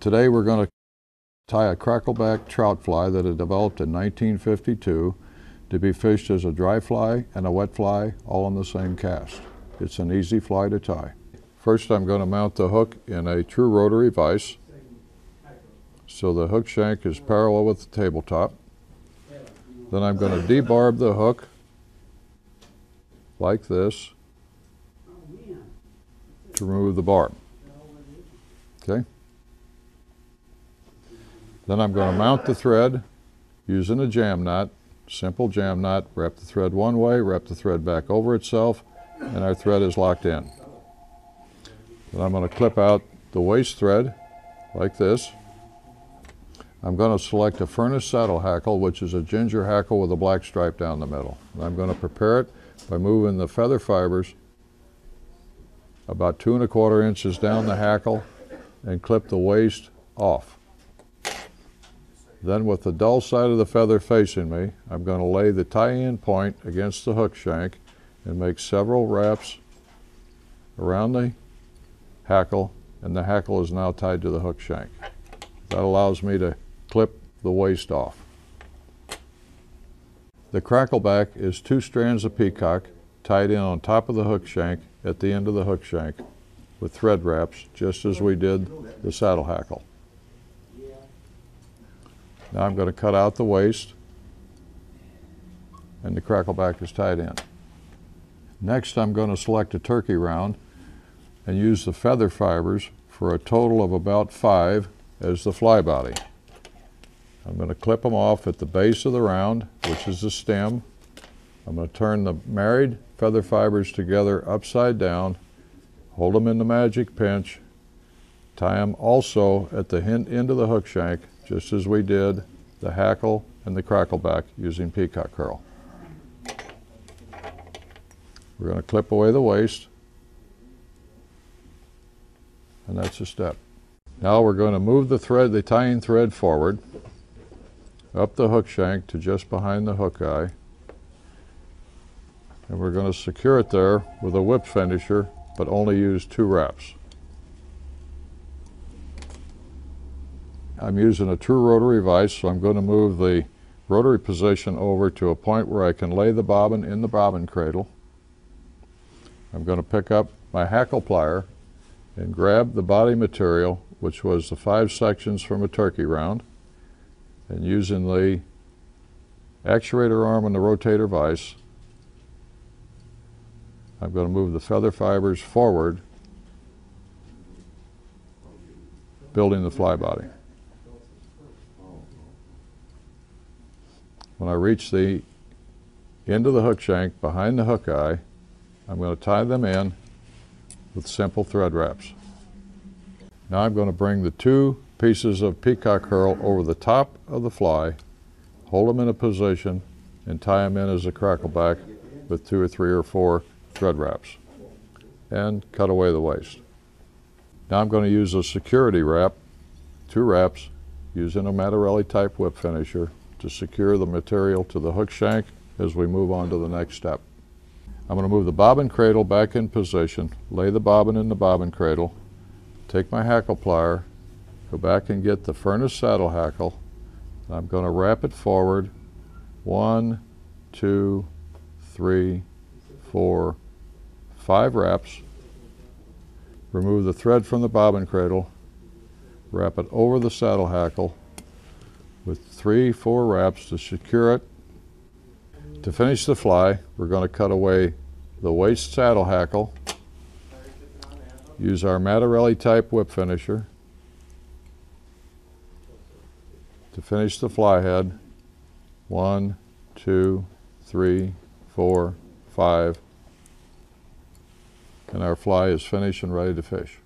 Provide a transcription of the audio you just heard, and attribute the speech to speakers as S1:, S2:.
S1: Today we're going to tie a crackleback trout fly that had developed in 1952 to be fished as a dry fly and a wet fly all on the same cast. It's an easy fly to tie. First I'm going to mount the hook in a true rotary vise so the hook shank is parallel with the tabletop. Then I'm going to debarb the hook like this to remove the barb. Okay? Then I'm going to mount the thread using a jam knot, simple jam knot, wrap the thread one way, wrap the thread back over itself, and our thread is locked in. Then I'm going to clip out the waste thread like this. I'm going to select a furnace saddle hackle, which is a ginger hackle with a black stripe down the middle. And I'm going to prepare it by moving the feather fibers about two and a quarter inches down the hackle and clip the waste off. Then with the dull side of the feather facing me, I'm going to lay the tie-in point against the hook shank and make several wraps around the hackle and the hackle is now tied to the hook shank. That allows me to clip the waste off. The crackleback is two strands of peacock tied in on top of the hook shank at the end of the hook shank with thread wraps just as we did the saddle hackle. Now I'm going to cut out the waste and the crackleback is tied in. Next I'm going to select a turkey round and use the feather fibers for a total of about five as the fly body. I'm going to clip them off at the base of the round, which is the stem. I'm going to turn the married feather fibers together upside down, hold them in the magic pinch, tie them also at the end of the hook shank just as we did the hackle and the crackleback using peacock herl. We're going to clip away the waste, and that's a step. Now we're going to move the thread, the tying thread forward, up the hook shank to just behind the hook eye, and we're going to secure it there with a whip finisher, but only use two wraps. I'm using a true rotary vise, so I'm going to move the rotary position over to a point where I can lay the bobbin in the bobbin cradle. I'm going to pick up my hackle plier and grab the body material, which was the five sections from a turkey round, and using the actuator arm and the rotator vise, I'm going to move the feather fibers forward, building the fly body. I reach the end of the hook shank behind the hook eye, I'm going to tie them in with simple thread wraps. Now I'm going to bring the two pieces of peacock herl over the top of the fly, hold them in a position, and tie them in as a crackleback with two or three or four thread wraps, and cut away the waste. Now I'm going to use a security wrap, two wraps, using a Matarelli type whip finisher to secure the material to the hook shank as we move on to the next step. I'm going to move the bobbin cradle back in position, lay the bobbin in the bobbin cradle, take my hackle plier, go back and get the furnace saddle hackle. I'm going to wrap it forward, one, two, three, four, five wraps, remove the thread from the bobbin cradle, wrap it over the saddle hackle, with three, four wraps to secure it. To finish the fly, we're going to cut away the waste saddle hackle, use our Matarelli type whip finisher to finish the fly head. One, two, three, four, five, and our fly is finished and ready to fish.